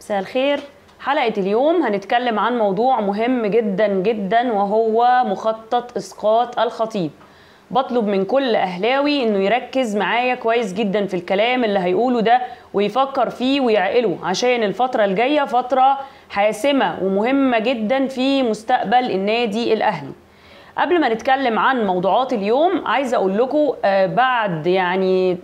مساء الخير. حلقة اليوم هنتكلم عن موضوع مهم جدا جدا وهو مخطط إسقاط الخطيب. بطلب من كل أهلاوي إنه يركز معايا كويس جدا في الكلام اللي هيقوله ده ويفكر فيه ويعقله عشان الفترة الجاية فترة حاسمة ومهمة جدا في مستقبل النادي الأهلي. قبل ما نتكلم عن موضوعات اليوم عايزة أقول لكم آه، بعد يعني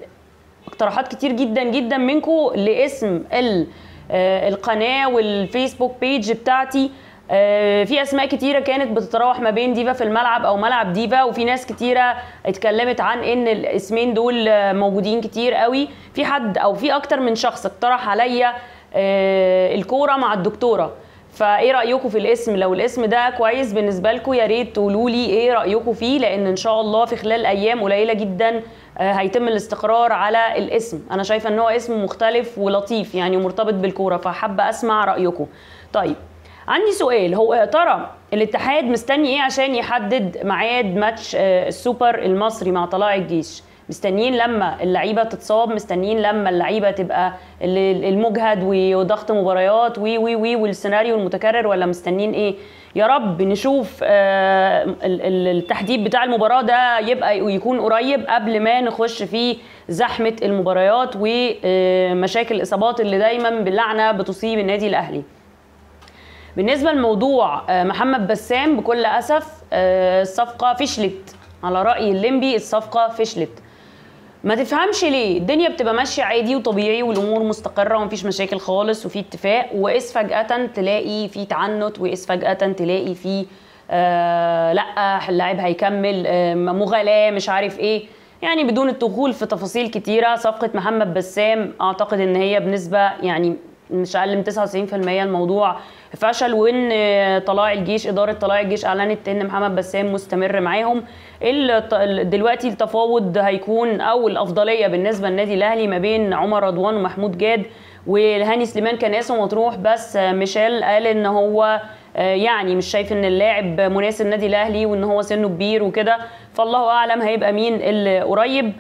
اقتراحات كتير جدا جدا منكم لاسم ال- القناة وال Facebook page بتاعتي. آه، في أسماء كتيرة كانت بتتراوح ما بين ديفا في الملعب أو ملعب ديفا وفي ناس كتيرة اتكلمت عن إن الاسمين دول آه، موجودين كتير قوي. في حد أو في أكتر من شخص اقترح عليا آه، الكورة مع الدكتورة. فإيه رايكم في الاسم؟ لو الاسم ده كويس بالنسبة لكم يا ريت تقولوا لي إيه رايكم فيه لأن إن شاء الله في خلال أيام قليلة جدا آه، هيتم الاستقرار على الاسم. أنا شايفة إن هو اسم مختلف ولطيف يعني مرتبط بالكورة فحابة أسمع رايكم طيب عندي سؤال. هو يا ترى الاتحاد مستني إيه عشان يحدد ميعاد ماتش آه، السوبر المصري مع طلائع الجيش؟ مستنيين لما اللعيبة تتصاب مستنيين لما اللعيبة تبقى ال- المجهد وضغط مباريات وي وي وي والسيناريو المتكرر ولا مستنيين إيه؟ يا رب نشوف آه، ال- ال- التحديد بتاع المباراة ده يبقى ويكون قريب قبل ما نخش في زحمة المباريات ومشاكل الإصابات اللي دايما باللعنه بتصيب النادي الأهلي. بالنسبة لموضوع آه، محمد بسام بكل أسف آه، الصفقة فشلت. على رأي الليمبي الصفقة فشلت. ما تفهمش ليه. الدنيا بتبقى ماشية عادي وطبيعي والأمور مستقرة ومفيش مشاكل خالص وفي اتفاق. واذ فجأة تلاقي في تعنت واذ فجأة تلاقي في آه لأ اللاعب هيكمل آه مغالاة مش عارف إيه. يعني بدون الدخول في تفاصيل كتيرة. صفقة محمد بسام أعتقد إن هي بنسبة يعني مش أقل من 99% الموضوع فشل وإن طلائع الجيش إدارة طلائع الجيش أعلنت إن محمد بسام مستمر معاهم. دلوقتي التفاوض هيكون أو الأفضلية بالنسبة للنادي الأهلي ما بين عمر رضوان ومحمود جاد وهاني سليمان كان اسمه مطروح بس ميشيل قال إن هو آه، يعني مش شايف إن اللاعب مناسب النادي الأهلي وإن هو سنه كبير وكده. فالله أعلم هيبقى مين اللي قريب. آه،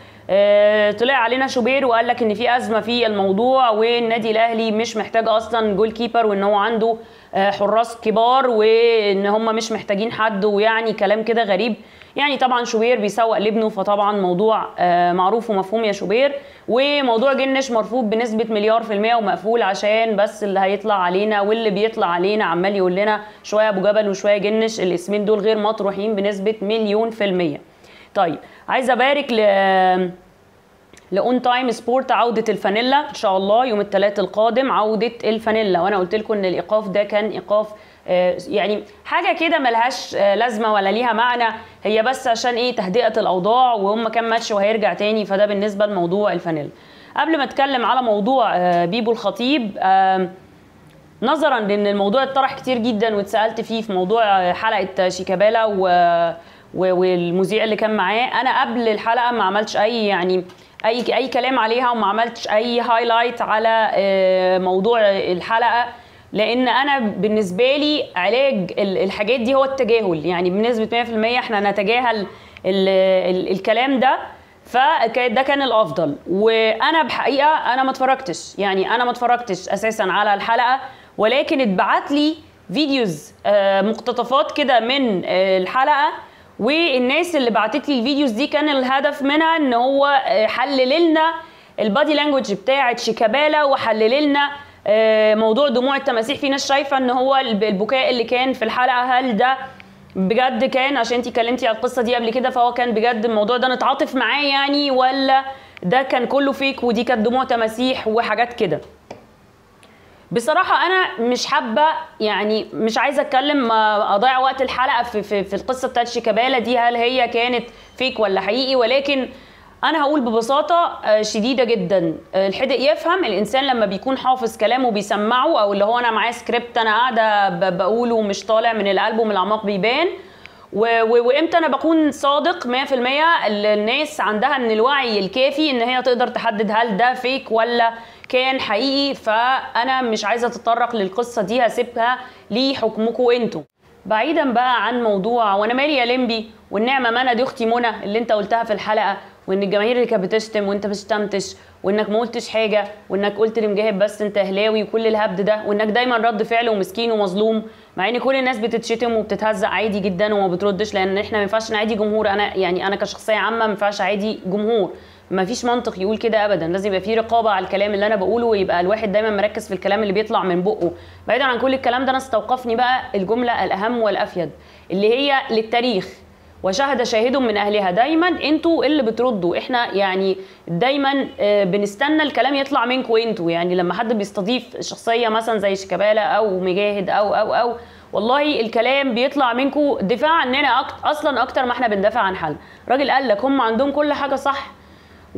طلع علينا شوبير وقال لك إن في أزمة في الموضوع والنادي الأهلي مش محتاج أصلا جول كيبر وإن هو عنده آه، حراس كبار وإن هم مش محتاجين حد ويعني كلام كده غريب. يعني طبعا شوبير بيسوق لابنه فطبعا موضوع آه، معروف ومفهوم يا شوبير. وموضوع جنش مرفوض بنسبة مليار في المية ومقفول عشان بس اللي هيطلع علينا واللي بيطلع علينا عمال يقول لنا شوية أبو جبل وشوية جنش الاسمين دول غير مطروحين بنسبة مليون في المية. طيب عايزه أبارك ل ل On Time Sport عودة الفانيلا. إن شاء الله يوم الثلاث القادم عودة الفانيلا. وأنا قلت لكم إن الإيقاف ده كان إيقاف آه، يعني حاجة كده ملهاش آه، لازمة ولا ليها معنى. هي بس عشان إيه؟ تهدئة الأوضاع وهم كام ماتش وهيرجع تاني. فده بالنسبة لموضوع الفانيلا. قبل ما أتكلم على موضوع آه، بيبو الخطيب نظرا لأن الموضوع اتطرح كتير جدا واتسألت فيه في موضوع حلقة شيكابالا و... والمذيع اللي كان معاه أنا قبل الحلقة ما عملتش أي يعني اي أي كلام عليها وما عملتش أي highlight على آه، موضوع الحلقة لأن أنا بالنسبة لي علاج ال- الحاجات دي هو التجاهل. يعني بنسبة 100% إحنا نتجاهل ال... ال... الكلام ده فده كان الأفضل. وأنا بحقيقة أنا ما اتفرجتش. يعني أنا ما اتفرجتش أساسا على الحلقة ولكن اتبعت لي videos آه، مقتطفات كده من آه، الحلقة والناس اللي بعتت لي ال videos دي كان الهدف منها إن هو آه، حلل لنا ال body language بتاعة شيكابالا وحلل لنا آه، موضوع دموع التماسيح. في ناس شايفة إن هو الب- البكاء اللي كان في الحلقة هل ده بجد كان؟ عشان انتي اتكلمتي على القصة دي قبل كده فهو كان بجد الموضوع ده نتعاطف معاه يعني ولا ده كان كله fake ودي كانت دموع تماسيح وحاجات كده؟ بصراحة أنا مش حابة يعني مش عايزة أتكلم آه، أضيع وقت الحلقة في, في, في القصة بتاعت شيكابالا دي هل هي كانت فيك ولا حقيقي؟ ولكن أنا هقول ببساطة آه، شديدة جدا. آه، الحدق يفهم الإنسان لما بيكون حافظ كلامه بيسمعه أو اللي هو أنا معاه سكريبت أنا قاعدة بقوله ومش طالع من القلب ومن الأعماق بيبان وإمتى أنا بكون صادق 100% ال- الناس عندها من الوعي الكافي إن هي تقدر تحدد هل ده فيك ولا كان حقيقي فأنا مش عايزة اتطرق للقصة دي هسيبها لحكمكم أنتوا. بعيدا بقى عن موضوع وأنا مالي يا لمبي والنعمة منى دي أختي منى اللي أنت قلتها في الحلقة وإن الجماهير اللي كانت بتشتم وأنت ما شتمتش وإنك ما قلتش حاجة وإنك قلت لمجاهد بس أنت أهلاوي وكل الهبد ده وإنك دايما رد فعل ومسكين ومظلوم مع إن كل الناس بتتشتم وبتتهزق عادي جدا وما بتردش لأن إحنا ما ينفعش نعادي جمهور. أنا يعني أنا كشخصية عامة ما ينفعش أعادي جمهور. ما فيش منطق يقول كده ابدا. لازم يبقى في رقابة على الكلام اللي أنا بقوله ويبقى الواحد دايما مركز في الكلام اللي بيطلع من بقه. بعيدا عن كل الكلام ده أنا استوقفني بقى الجملة الأهم والأفيد اللي هي للتاريخ. وشهد شاهد من أهلها. دايما أنتوا اللي بتردوا. إحنا يعني دايما آه، بنستنى الكلام يطلع منكم أنتوا. يعني لما حد بيستضيف شخصية مثلا زي شيكابالا أو مجاهد أو أو أو والله الكلام بيطلع منكم دفاع عننا أصلا أكتر ما إحنا بندافع عن حل. راجل قال لك هم عندهم كل حاجة صح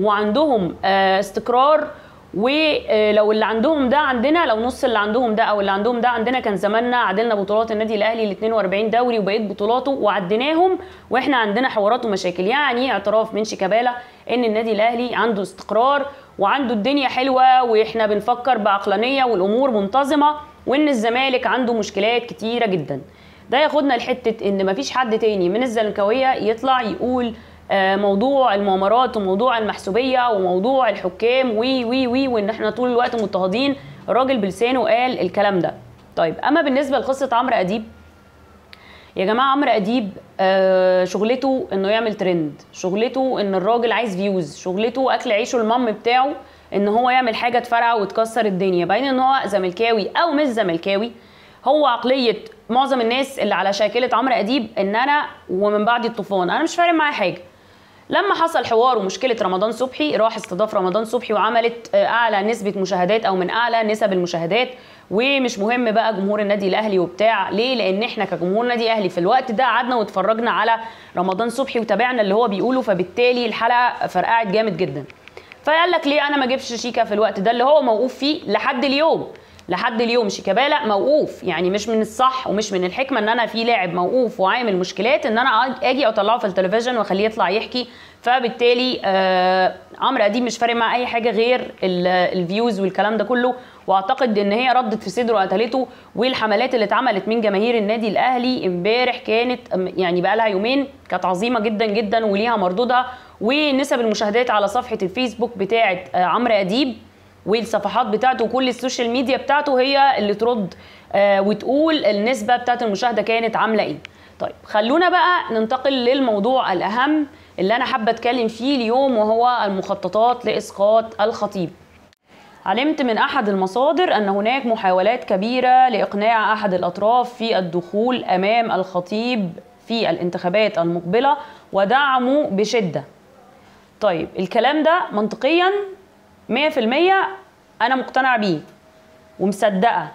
وعندهم آه، استقرار ولو اللي عندهم ده عندنا لو نص اللي عندهم ده أو اللي عندهم ده عندنا كان زماننا عدلنا بطولات النادي الأهلي ل 42 دوري وبقيه بطولاته وعديناهم وإحنا عندنا حوارات ومشاكل. يعني اعتراف من شيكابالا إن النادي الأهلي عنده استقرار وعنده الدنيا حلوة وإحنا بنفكر بعقلانية والأمور منتظمة وإن الزمالك عنده مشكلات كتيرة جدا. ده ياخدنا لحتة إن مفيش حد تاني من الزملكاوية يطلع يقول آه، موضوع المؤامرات وموضوع المحسوبية وموضوع الحكام وي وي وي وإن إحنا طول الوقت مضطهدين. الراجل بلسانه قال الكلام ده. طيب أما بالنسبة لقصة عمرو أديب يا جماعة عمرو أديب آه، شغلته إنه يعمل ترند شغلته إن الراجل عايز views شغلته أكل عيشه المام بتاعه إن هو يعمل حاجة تفرقع وتكسر الدنيا. باين إن هو زملكاوي أو مش زملكاوي هو عقلية معظم الناس اللي على شاكلة عمرو أديب إن أنا ومن بعد الطوفان. أنا مش فارق معايا حاجة. لما حصل حوار ومشكلة رمضان صبحي راح استضاف رمضان صبحي وعملت آه، أعلى نسبة مشاهدات أو من أعلى نسب المشاهدات. ومش مهم بقى جمهور النادي الأهلي وبتاع ليه؟ لأن إحنا كجمهور نادي أهلي في الوقت ده قعدنا واتفرجنا على رمضان صبحي وتابعنا اللي هو بيقوله فبالتالي الحلقة فرقعت جامد جدا. فقال لك ليه أنا ما اجيبش شيكا في الوقت ده اللي هو موقوف فيه لحد اليوم؟ لحد اليوم. شيكابالا موقوف يعني مش من الصح ومش من الحكمة إن أنا في لاعب موقوف وعامل مشكلات إن أنا أجي أطلعه في التلفزيون وأخليه يطلع يحكي. فبالتالي آه عمرو أديب مش فارق معاه أي حاجة غير ال- الفيوز والكلام ده كله. وأعتقد إن هي ردت في صدره وقتلته والحملات اللي اتعملت من جماهير النادي الأهلي إمبارح كانت يعني بقى لها يومين كانت عظيمة جدا جدا وليها مردودها. ونسب المشاهدات على صفحة الفيسبوك بتاعه آه، عمرو أديب والصفحات بتاعته وكل السوشيال ميديا بتاعته هي اللي ترد آه، وتقول النسبة بتاعت المشاهدة كانت عاملة إيه. طيب خلونا بقى ننتقل للموضوع الأهم اللي أنا حابة أتكلم فيه اليوم وهو المخططات لإسقاط الخطيب. علمت من أحد المصادر أن هناك محاولات كبيرة لإقناع أحد الأطراف في الدخول أمام الخطيب في الانتخابات المقبلة ودعمه بشدة. طيب الكلام ده منطقيا؟ 100% أنا مقتنعه بيه ومصدقة.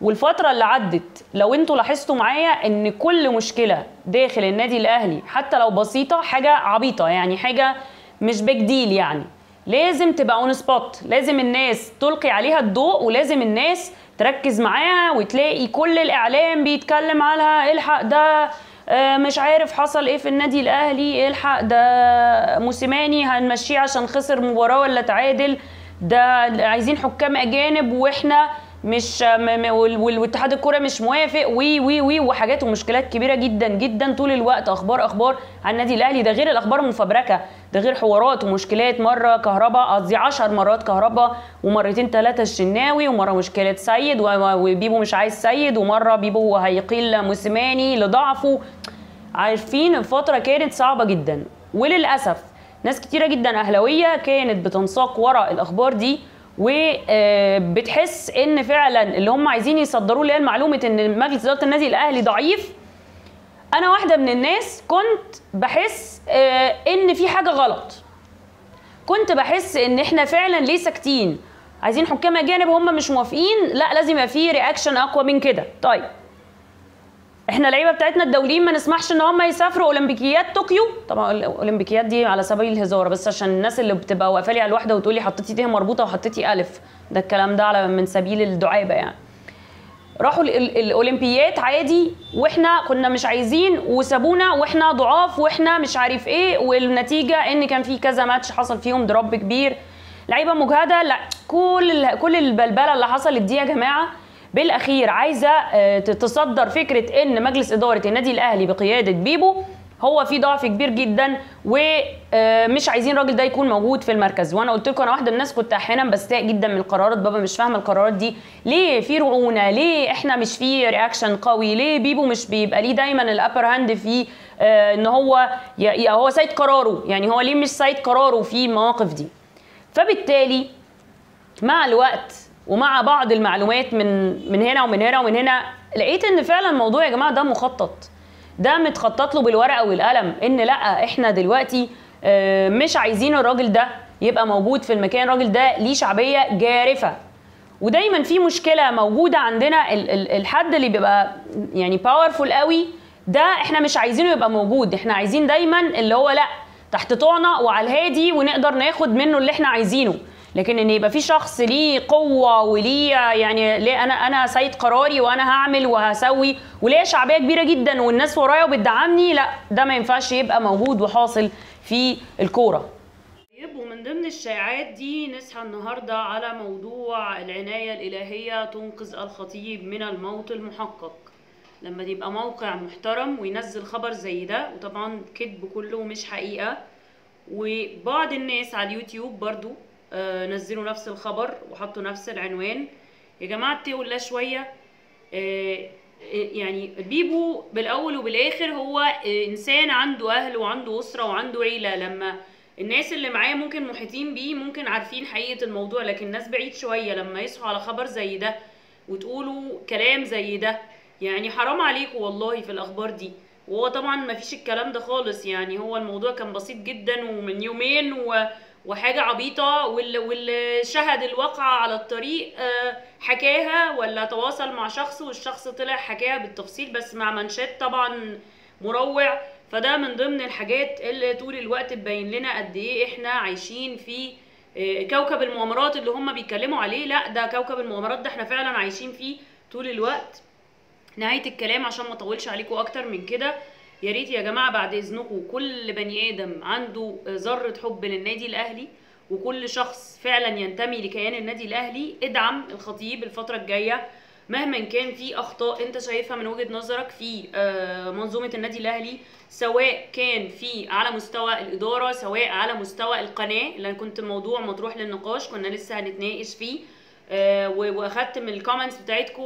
والفترة اللي عدت لو أنتوا لاحظتوا معايا إن كل مشكلة داخل النادي الأهلي حتى لو بسيطة حاجة عبيطة يعني حاجة مش big deal يعني. لازم تبقى on spot لازم الناس تلقي عليها الضوء ولازم الناس تركز معاها وتلاقي كل الإعلام بيتكلم عنها الحق ده. مش عارف حصل إيه في النادي الأهلي. الحق؟ ده موسيماني هنمشيه عشان خسر مباراة ولا تعادل؟ ده عايزين حكام أجانب وإحنا مش م- م- وال- وال- واتحاد الكورة مش موافق. وي وي وي وحاجات ومشكلات كبيرة جدا جدا طول الوقت. أخبار أخبار عن النادي الأهلي. ده غير الأخبار المفبركة ده غير حوارات ومشكلات. مرة كهرباء قصدي 10 مرات كهرباء ومرتين ثلاثة الشناوي ومرة مشكلة سيد وبيبو مش عايز سيد ومرة بيبو هيقيل موسيماني لضعفه. عارفين الفترة كانت صعبة جدا. وللأسف ناس كتيرة جدا أهلاوية كانت بتنساق وراء الأخبار دي وبتحس إن فعلا اللي هم عايزين يصدروا لي المعلومة إن مجلس إدارة النادي الأهلي ضعيف. أنا واحدة من الناس كنت بحس آه، إن في حاجة غلط. كنت بحس إن إحنا فعلا ليه ساكتين؟ عايزين حكام أجانب هم مش موافقين؟ لا لازم يبقى في رياكشن أقوى من كده. طيب. إحنا اللعيبة بتاعتنا الدوليين ما نسمحش إن هم يسافروا أولمبيكيات طوكيو. طبعا الأولمبيكيات دي على سبيل الهزار بس عشان الناس اللي بتبقى واقفة لي على الواحدة وتقول لي حطيتي ت مربوطة وحطيتي ألف. ده الكلام ده على من سبيل الدعابة يعني. راحوا ال- ال- الأولمبيات عادي وإحنا كنا مش عايزين وسابونا وإحنا ضعاف وإحنا مش عارف إيه. والنتيجة إن كان في كذا ماتش حصل فيهم دروب كبير. لعيبة مجهدة لا كل كل البلبلة اللي حصلت دي يا جماعة بالأخير عايزة آه، تصدر فكرة إن مجلس إدارة النادي الأهلي بقيادة بيبو هو في ضعف كبير جدا ومش عايزين الراجل ده يكون موجود في المركز. وأنا قلت لكم أنا واحدة من الناس كنت أحيانا بستاء جدا من القرارات ببقى مش فاهمة القرارات دي. ليه في رعونة؟ ليه إحنا مش في reaction قوي؟ ليه بيبو مش بيبقى ليه دايما ال upper hand في آه إن هو هو سيد قراره؟ يعني هو ليه مش سيد قراره في المواقف دي؟ فبالتالي مع الوقت ومع بعض المعلومات من من هنا ومن هنا ومن هنا لقيت إن فعلا الموضوع يا جماعة ده مخطط. ده متخطط له بالورقة والقلم إن لأ إحنا دلوقتي آه، مش عايزين الراجل ده يبقى موجود في المكان. الراجل ده ليه شعبية جارفة. ودايما في مشكلة موجودة عندنا ال- ال- الحد اللي بيبقى يعني باورفول قوي ده إحنا مش عايزينه يبقى موجود. إحنا عايزين دايما اللي هو لأ تحت طوعنا وعلى الهادي ونقدر ناخد منه اللي إحنا عايزينه. لكن إن يبقى في شخص ليه قوة وليه يعني ليه أنا أنا سيد قراري وأنا هعمل وهسوي وليه شعبية كبيرة جدا والناس ورايا وبتدعمني لا ده ما ينفعش يبقى موجود وحاصل في الكورة. طيب ومن ضمن الشائعات دي نصحى النهارده على موضوع العناية الإلهية تنقذ الخطيب من الموت المحقق. لما يبقى موقع محترم وينزل خبر زي ده وطبعا كذب كله مش حقيقة. وبعض الناس على اليوتيوب برضو نزلوا نفس الخبر وحطوا نفس العنوان. يا جماعة اتقوا الله شوية. آه، يعني بيبو بالأول وبالآخر هو آه، إنسان عنده أهل وعنده أسرة وعنده عيلة. لما الناس اللي معاه ممكن محيطين بيه ممكن عارفين حقيقة الموضوع لكن الناس بعيد شوية لما يصحوا على خبر زي ده وتقولوا كلام زي ده. يعني حرام عليكم والله في الأخبار دي. وهو طبعا ما فيش الكلام ده خالص. يعني هو الموضوع كان بسيط جدا ومن يومين و وحاجة عبيطة واللي, شهد الواقعة على الطريق آه، حكاها ولا تواصل مع شخص والشخص طلع حكاها بالتفصيل بس مع منشات طبعا مروع. فده من ضمن الحاجات اللي طول الوقت تبين لنا قد إيه إحنا عايشين في آه، كوكب المؤامرات اللي هم بيتكلموا عليه. لا ده كوكب المؤامرات ده إحنا فعلا عايشين فيه طول الوقت. نهاية الكلام عشان ما أطولش عليكم أكتر من كده. يا ريت يا جماعة بعد إذنكم كل بني آدم عنده ذرة حب للنادي الأهلي وكل شخص فعلا ينتمي لكيان النادي الأهلي ادعم الخطيب الفترة الجاية مهما كان في أخطاء أنت شايفها من وجهة نظرك في آه، منظومة النادي الأهلي سواء كان في على مستوى الإدارة سواء على مستوى القناة اللي كنت موضوع مطروح للنقاش كنا لسه هنتناقش فيه آه، وأخدت من الكومنتس بتاعتكم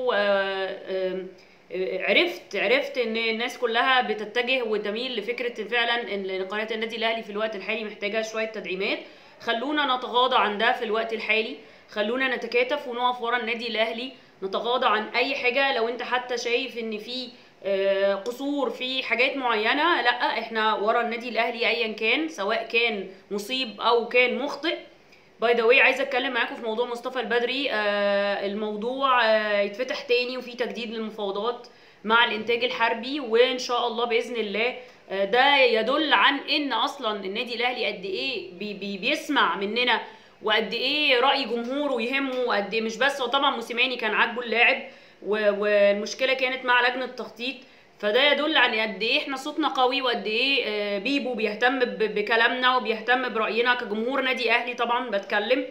عرفت عرفت إن الناس كلها بتتجه وتميل لفكرة فعلا إن قناه النادي الأهلي في الوقت الحالي محتاجة شوية تدعيمات. خلونا نتغاضى عن ده في الوقت الحالي. خلونا نتكاتف ونقف ورا النادي الأهلي. نتغاضى عن أي حاجة. لو أنت حتى شايف إن في آه، قصور في حاجات معينة لأ إحنا ورا النادي الأهلي ايا كان سواء كان مصيب أو كان مخطئ. by the way عايزة أتكلم معاكم في موضوع مصطفى البدري. آه الموضوع آه يتفتح تاني وفي تجديد للمفاوضات مع الإنتاج الحربي وإن شاء الله بإذن الله آه ده يدل عن إن أصلا النادي الأهلي قد إيه بي بي بيسمع مننا وقد إيه رأي جمهوره يهمه وقد إيه مش بس. هو طبعا موسيماني كان عاجبه اللاعب والمشكلة كانت مع لجنة التخطيط. فده يدل عن قد إيه إحنا صوتنا قوي وقد إيه آه، بيبو بيهتم بكلامنا وبيهتم برأينا كجمهور نادي أهلي طبعا بتكلم.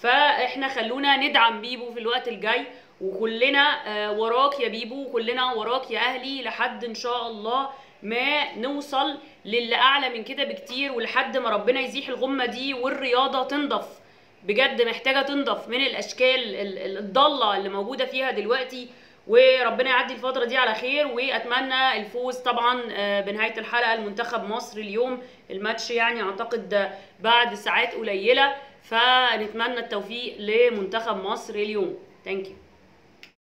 فإحنا خلونا ندعم بيبو في الوقت الجاي وكلنا آه، وراك يا بيبو وكلنا وراك يا أهلي لحد إن شاء الله ما نوصل للي أعلى من كده بكتير ولحد ما ربنا يزيح الغمة دي والرياضة تنضف. بجد محتاجة تنضف من الأشكال ال- ال- الضالة اللي موجودة فيها دلوقتي وربنا يعدي الفترة دي على خير وأتمنى الفوز طبعا آه، بنهاية الحلقة المنتخب مصر اليوم. الماتش يعني أعتقد بعد ساعات قليلة فنتمنى التوفيق لمنتخب مصر اليوم. ثانك يو